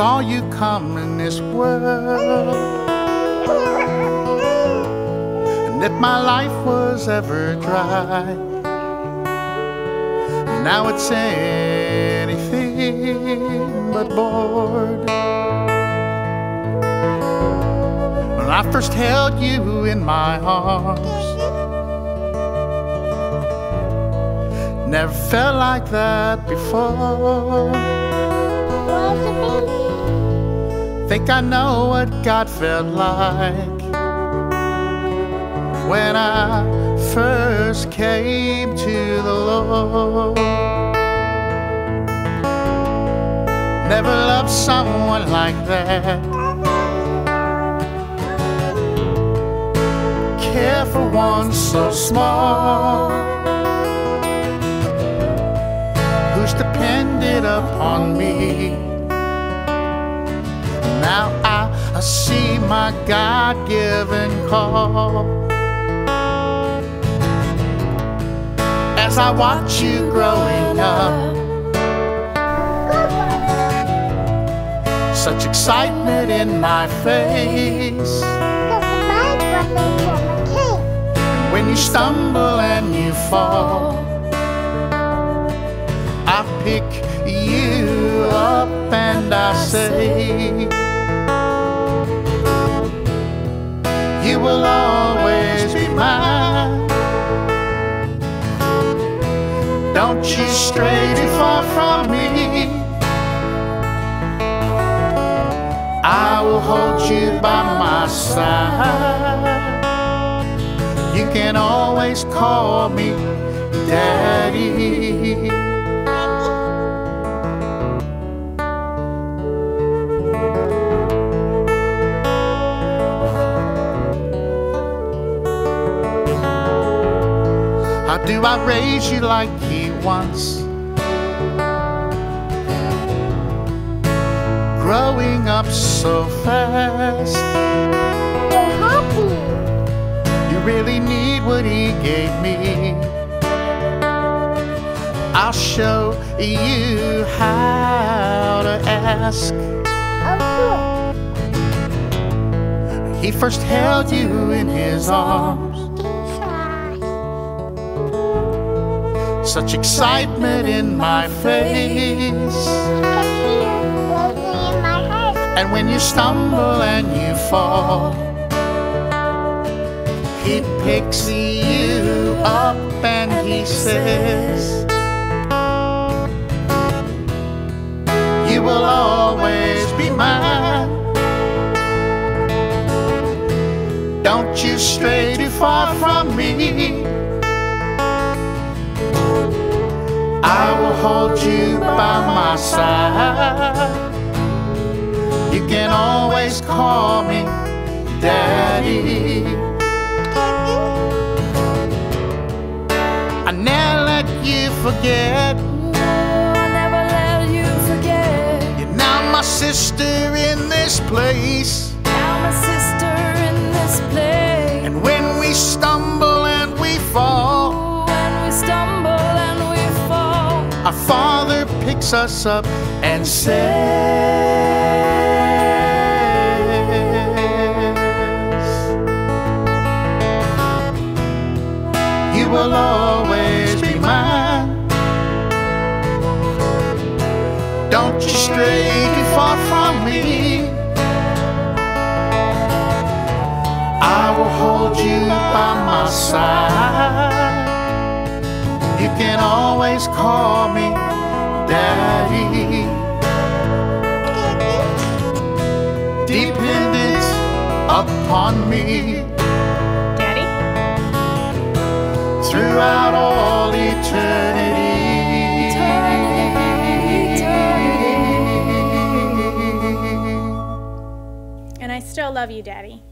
saw you come in this world. And if my life was ever dry, now it's anything but bored. When I first held you in my arms, never felt like that before. Think I know what God felt like when I first came to the Lord. Never loved someone like that. Care for one so small who's depended upon me. Now I, I see my God given call. As I watch you growing up, such excitement in my face. When you stumble and you fall, I pick you up and I say, Don't you stray too far from me. I will hold you by my side. You can always call me Daddy. How do I raise you like he wants? Growing up so fast. You really need what he gave me. I'll show you how to ask. He first held you in his arms. Such excitement in my face. And when you stumble and you fall, he picks you up and he says, You will always be mine. Don't you stray too far from me. I will hold you by my side. You can always call me Daddy. I never let you forget. You're now my sister in this place. Picks us up and says, You will always be mine. Don't you stray too far from me. I will hold you by my side. You can always call me Daddy. Dependent upon me Daddy? throughout all eternity. And I still love you, Daddy.